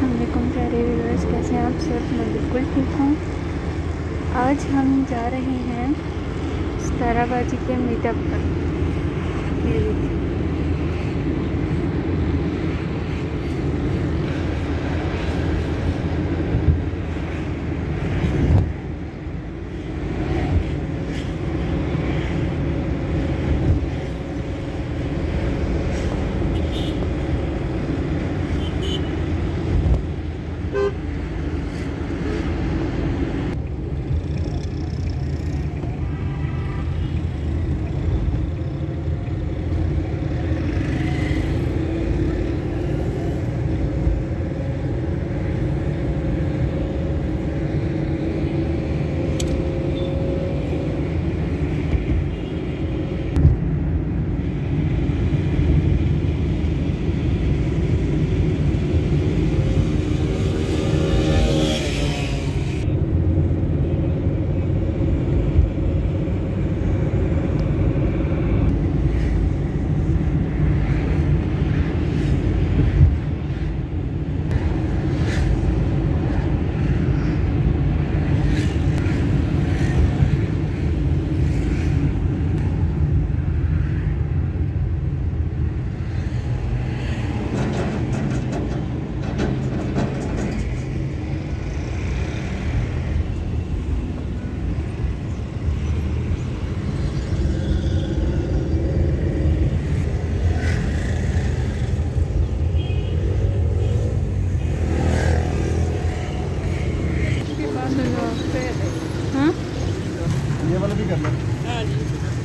असलम प्यारे व्यूवर्स कैसे हैं आप सब? मैं बिल्कुल ठीक हूँ। आज हम जा रहे हैं सताराबाजी के मीटअप पर। हाँ? ये वाला भी कर लो। हाँ जी।